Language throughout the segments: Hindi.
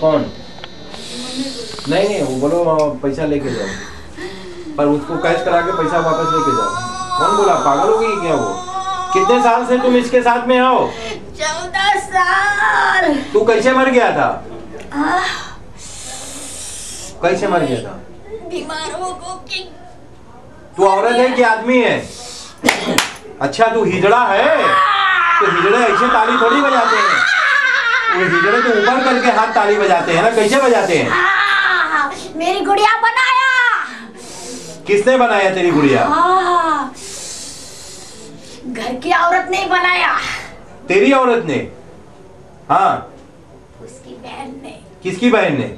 कौन? नहीं नहीं वो बोलो पैसा लेके जाओ। पर उसको कैश करा के पैसा वापस लेके जाओ। कौन बोला? पागल हो गई क्या वो? कितने साल से तुम इसके साथ में हो? चौदह साल। तू कैसे मर गया था? कैसे मर गया था? बीमार हो तू औरत है कि आदमी है? अच्छा तू हिजड़ा है? तो हिजड़े ऐसे ताली थोड़ी बजाते हैं। वो हिजड़े तो ऊपर करके हाथ ताली बजाते हैं ना कैसे बजाते हैं? आह, मेरी गुड़िया बनाया। किसने बनाया तेरी गुड़िया? घर की औरत नहीं बनाया। तेरी औरत ने? हाँ। उसकी बहन ने। किसकी बहन ने?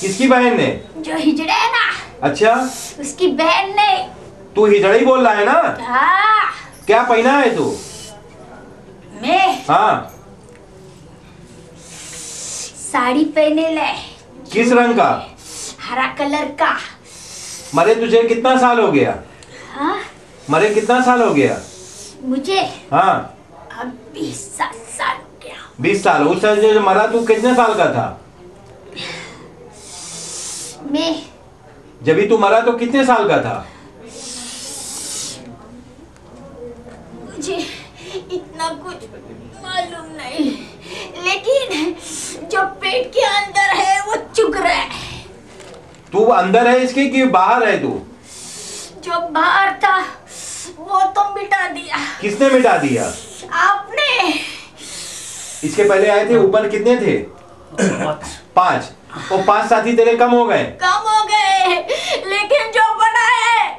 किसकी बहन ने? जो हिजड़े है ना। अच्छा। उसकी बहन ने। तू हिजड़ा ही बोल रहा है ना? हाँ। क्या पहना है तू? मैं? हाँ। साड़ी पहने ले। किस रंग का? हरा कलर का। मरे तुझे कितना साल हो गया? हाँ? मरे कितना साल हो गया? मुझे हाँ। अब बीस सात साल हो गया। बीस साल। उस समय जो मरा तू कितने साल का था? मैं जब तू मरा तो कितने साल का था? मुझे इतना कुछ मालूम नहीं। लेकिन जो पेट के अंदर है वो चुक रहा है। तू अंदर है इसके कि बाहर है तू? जो बाहर था वो तो मिटा दिया। किसने मिटा दिया? आपने। इसके पहले आए थे ऊपर कितने थे? पाँच। वो पाँच साथी तेरे कम हो गए। कम हो गए लेकिन जो बना है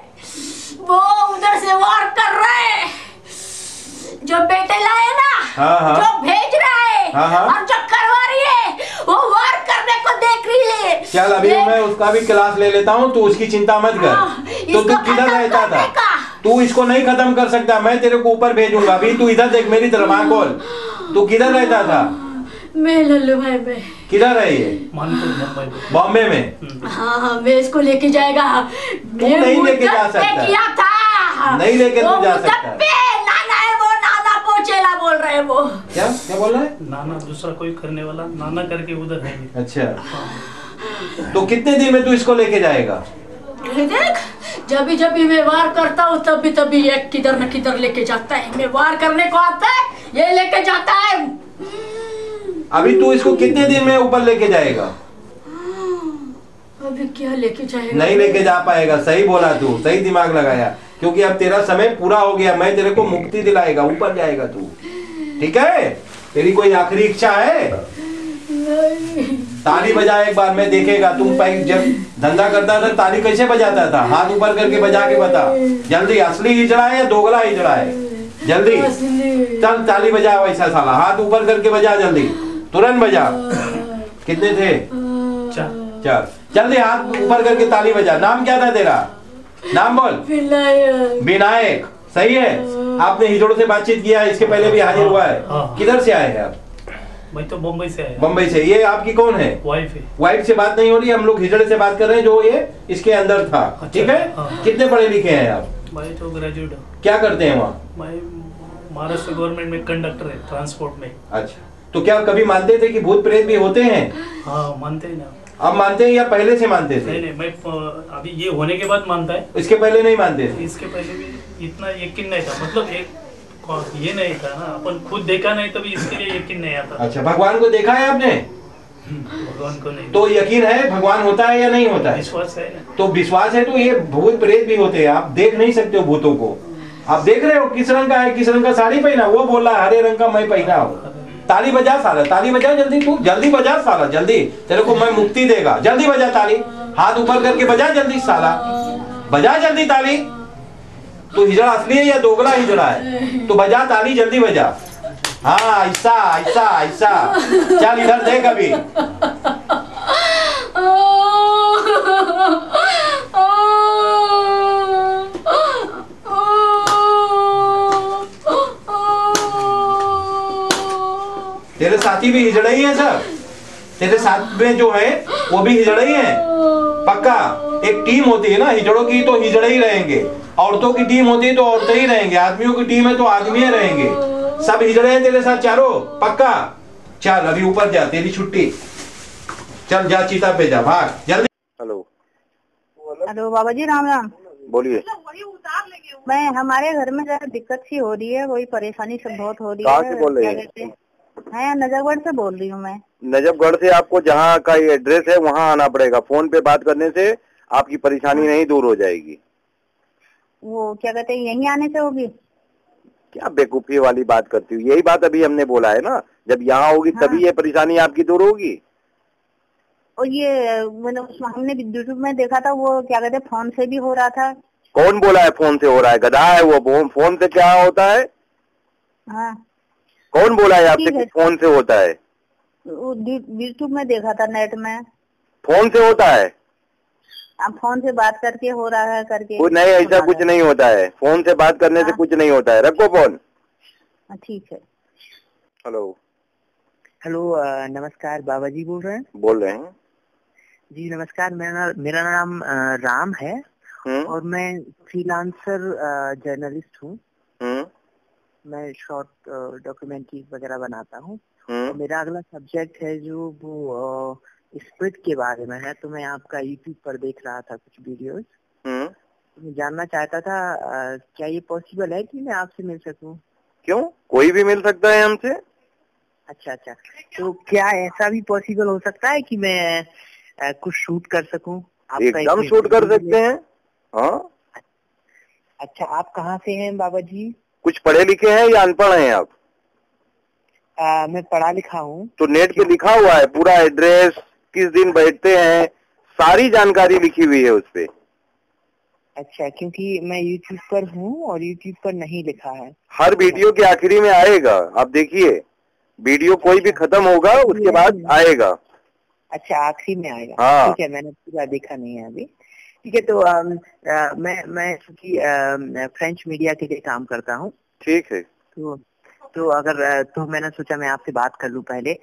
वो उधर से वार कर रहा है। जो बेटे लाए ना हाँ, हाँ। जो भेज रहा है हाँ, हाँ। और जो करवा रही है वो वार करने को देख रही है चल अभी मैं उसका भी क्लास ले लेता हूँ तू उसकी चिंता मत हाँ, कर तो तू किधर रहता था? तू इसको नहीं खत्म कर सकता मैं तेरे को ऊपर भेजूँगा। अभी तू इधर देख मेरी तरफ़ आँख खोल। तू किधर रहता था? मैं लल्लू भाई में। किधर है ये? मानपुर मुंबई में बॉम्बे में? हाँ हाँ मैं इसको लेके जाएगा। मैं नहीं लेके जा सकता। किया था। नहीं लेके तू जा सकता। पे नाना है वो नाना पोचेला बोल रहे वो। क्या? क्या बोल रहा है? नाना दूसरा कोई करने वाला? नाना करके उधर है अच्छा। तो कितने दिन में तू इसको लेके जाएगा? देख जब भी जब भी मैं वार करता हूँ तब भी तभी ये किधर न किधर लेके जाता है। मैं वार करने को आता है ये लेके जाता है। अभी तू इसको कितने दिन में ऊपर लेके जाएगा? अभी क्या लेके जाएगा? नहीं लेके जा पाएगा। सही बोला तू सही दिमाग लगाया। क्योंकि अब तेरा समय पूरा हो गया। मैं तेरे को मुक्ति दिलाएगा ऊपर जाएगा तू। ठीक है? तेरी कोई आखिरी इच्छा है। ताली बजा एक बार मैं देखेगा तुम जब धंधा करता था ताली कैसे बजाता था? हाथ ऊपर करके बजा के बता। जल्दी असली हिजड़ा है या दोगला हिजड़ा है? जल्दी। चल ताली बजा वैसा साला। हाथ ऊपर करके बजा जल्दी। तुरंत बजा। कितने थे? चार। चल जल्दी हाथ ऊपर करके ताली बजा। नाम क्या था तेरा? नाम बोल। विनायक। सही है। आपने हिजड़ों से बातचीत किया है इसके पहले भी हाजिर हुआ है हाँ। किधर से आए हैं आप? मैं तो मुंबई से आया। बम्बई से। ये आपकी कौन है? वाइफ है। वाइफ से बात नहीं हो रही हम लोग हिजड़े से बात कर रहे हैं जो ये इसके अंदर था। अच्छा, ठीक है? हाँ। कितने पढ़े लिखे हैं आप? मैं तो ग्रेजुएट हूँ। क्या करते हैं वहाँ? मैं महाराष्ट्र गवर्नमेंट में कंडक्टर है ट्रांसपोर्ट में। अच्छा। तो क्या कभी मानते थे कि भूत प्रेत भी होते हैं? हाँ मानते हैं ना। अब मानते हैं या पहले से मानते थे? नहीं नहीं मैं अभी ये होने के बाद मानता है। इसके पहले नहीं मानते थे? इसके पहले भी इतना यकीन नहीं था। मतलब एक ये नहीं था ना अपन खुद देखा नहीं तभी इसके लिए यकीन नहीं आता अच्छा भगवान को देखा है आपने? भगवान को नहीं तो यकीन है भगवान होता है या नहीं होता है? विश्वास है ना। तो विश्वास है तो ये भूत प्रेत भी होते हैं आप देख नहीं सकते हो भूतों को। आप देख रहे हो किस रंग का है किस रंग का साड़ी पहना वो बोल हरे रंग का मैं पहना हूँ। ताली बजा सारा ताली बजा जल्दी तू जल्दी बजा सारा जल्दी। तेरे को मैं मुक्ति देगा। जल्दी बजा ताली। हाथ ऊपर करके बजा जल्दी सारा बजा जल्दी ताली। तू हिजड़ा असली है या दोगला हिजड़ा है? तो बजा ताली, जल्दी बजा। हाँ ऐसा ऐसा ऐसा। चल इधर देख अभी। तेरे साथी भी हिजड़े ही हैं, सर। तेरे साथ में जो है, वो भी हिजड़े ही हैं। पक्का, एक टीम होती है ना, हिजड़ों की तो हिजड़े ही रहेंगे। औरतों की टीम होती है तो औरतें ही रहेंगे आदमियों की टीम है तो आदमी रहेंगे। सब हिजड़े हैं तेरे साथ चारों पक्का? चल अभी ऊपर जा तेरी छुट्टी। चल जा चीता पे जा भाग जल्दी। हेलो। हेलो बाबा जी राम राम। बोलिए। मैं हमारे घर में जरा दिक्कत सी हो रही है वही परेशानी सब बहुत हो रही है बोल रही हैं? मैं नजरगढ़ से बोल रही हूँ मैं। नजफगढ़ से आपको जहाँ का ये एड्रेस है वहाँ आना पड़ेगा। फ़ोन पे बात करने से आपकी परेशानी नहीं दूर हो जाएगी। वो क्या कहते हैं यहीं आने से होगी? क्या बेकूफी वाली बात करती हूँ? यही बात अभी हमने बोला है ना। जब यहाँ होगी हाँ। तभी ये परेशानी आपकी दूर होगी। और ये उसमें हमने यूट्यूब में देखा था वो क्या कहते हैं फ़ोन से भी हो रहा था। कौन बोला है फ़ोन से हो रहा है? गधा है वो फ़ोन से क्या होता है? हाँ। कौन बोला है आपसे। फ़ोन से होता है? यूट्यूब में देखा था नेट में। फ़ोन से होता है? अब फ़ोन से बात करके हो रहा है करके कुछ नहीं ऐसा कुछ नहीं होता है। फ़ोन से बात करने आ? से हाँ। कुछ नहीं होता है। रखो फ़ोन हाँ, ठीक है। हेलो हेलो नमस्कार बाबा जी बोल रहे हैं? बोल रहे हैं। जी नमस्कार मेरा मेरा नाम राम है हम्म। और मैं फ्रीलांसर जर्नलिस्ट हूँ। हम्म। मैं शॉर्ट डॉक्यूमेंट्री वगैरह बनाता हूँ। हम्म। मेरा अगला सब्जेक्ट है जो वो स्प्रिट के बारे में है। तो मैं आपका यूट्यूब पर देख रहा था कुछ वीडियोस हम्म। तो मैं जानना चाहता था अ, क्या ये पॉसिबल है कि मैं आपसे मिल सकूँ? क्यों? कोई भी मिल सकता है हमसे। अच्छा अच्छा। तो क्या ऐसा भी पॉसिबल हो सकता है कि मैं अ, कुछ शूट कर सकूँ? एकदम शूट कर सकते हैं। हाँ। अच्छा आप कहाँ से हैं बाबा जी कुछ पढ़े लिखे हैं या अनपढ़ हैं आप? आ, मैं पढ़ा लिखा हूँ। तो नेट पे लिखा हुआ है पूरा एड्रेस किस दिन बैठते हैं सारी जानकारी लिखी हुई है उस पे। अच्छा क्योंकि मैं यूट्यूब पर हूँ और यूट्यूब पर नहीं लिखा है। हर वीडियो के आखिरी में आएगा आप देखिए। वीडियो कोई भी खत्म होगा उसके बाद आएगा। अच्छा आखिरी में आएगा। हाँ। ठीक है मैंने पूरा देखा नहीं है अभी। ठीक है तो अम, आ, मैं मैं क्योंकि फ्रेंच मीडिया के लिए काम करता हूँ। ठीक है। तो तो अगर तो मैंने सोचा मैं आपसे बात कर लूँ पहले।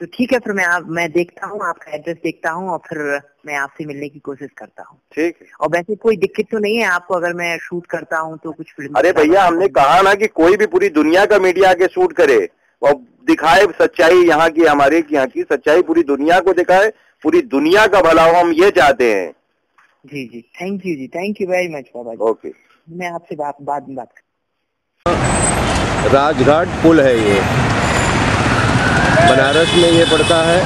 तो ठीक है फिर मैं आप मैं देखता हूँ आपका एड्रेस देखता हूँ और फिर मैं आपसे मिलने की कोशिश करता हूँ। ठीक है। और वैसे कोई दिक्कत तो नहीं है आपको अगर मैं शूट करता हूँ तो कुछ फ़िल्म अरे भैया हमने कहा ना कि कोई भी पूरी दुनिया का मीडिया आके शूट करे और दिखाए सच्चाई यहाँ की हमारे यहाँ की सच्चाई पूरी दुनिया को दिखाए पूरी दुनिया का भला हो हम ये चाहते हैं। जी जी। Thank you ji. Thank you very much Baba ji. Okay मैं आपसे बात बाद में बात राजघाट पुल है ये। बनारस में ये पड़ता है।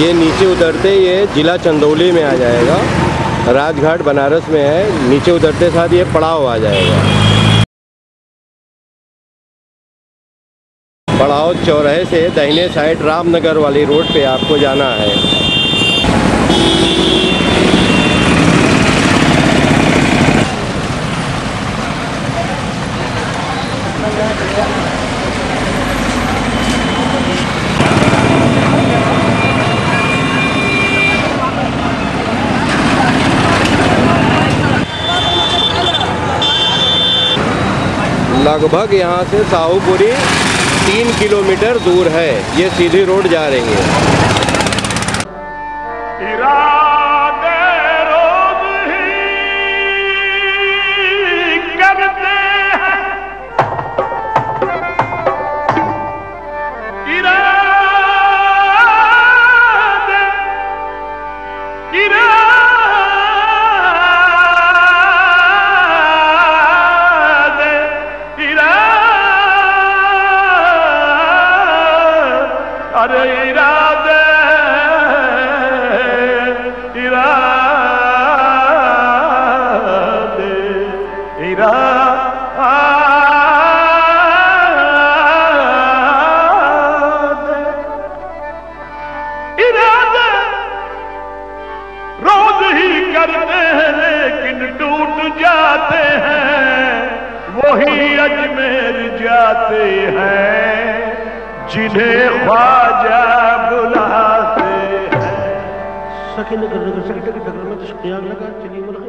ये नीचे उतरते ये जिला चंदौली में आ जाएगा। राजघाट बनारस में है। नीचे उतरते साथ ये पड़ाव आ जाएगा। पड़ाव चौराहे से दाहिने साइड रामनगर वाली रोड पे आपको जाना है। लगभग यहाँ से साहूपुरी तीन किलोमीटर दूर है। ये सीधी रोड जा रही है। इरादे इरादे इरादे। रोज ही करते हैं, लेकिन टूट जाते हैं। वही अजमेर जाते हैं, जिन्हें ख्वाजा बुलाते हैं सखी नगर नगर से नगर नगर में तो लगा चलिए मतलब